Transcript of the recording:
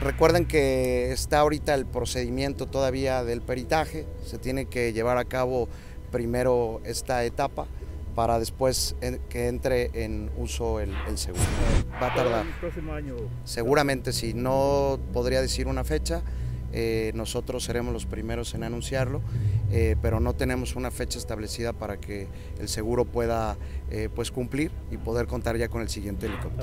Recuerden que está ahorita el procedimiento todavía del peritaje, se tiene que llevar a cabo primero esta etapa para después eh, que entre en uso el, seguro. Va a tardar. ¿El próximo año? Seguramente sí, no podría decir una fecha, eh, nosotros seremos los primeros en anunciarlo, eh, pero no tenemos una fecha establecida para que el seguro pueda pues cumplir y poder contar ya con el siguiente helicóptero.